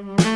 Mm-hmm.